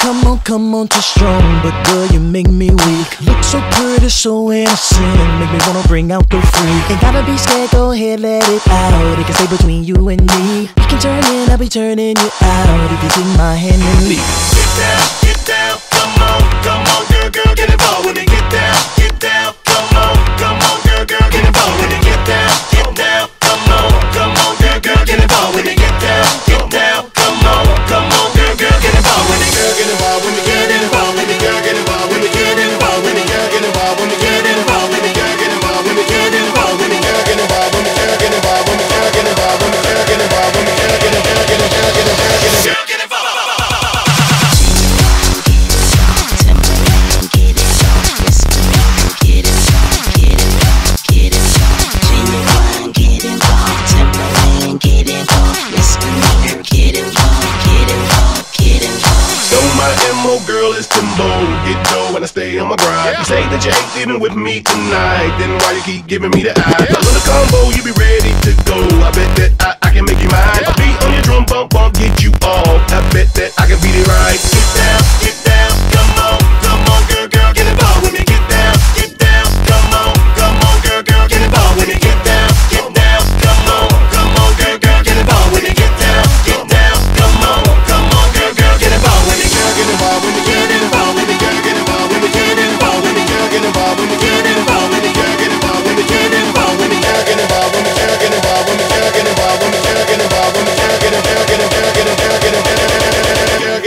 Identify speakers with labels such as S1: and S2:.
S1: Come on, come on, too strong, but girl, you make me weak. Look so pretty, so innocent, make me wanna bring out the freak. Ain't gotta be scared, go ahead, let it out. It can stay between you and me. You can turn in, I'll be turning you out if you take my hand and leave.
S2: Sit down. know, girl, it's tomorrow. Get dough and I stay on my grind. You say that you ain't sleeping with me tonight, then why you keep giving me the eye? Cause on the combo, you be ready to go. I bet that I, I can make you mine.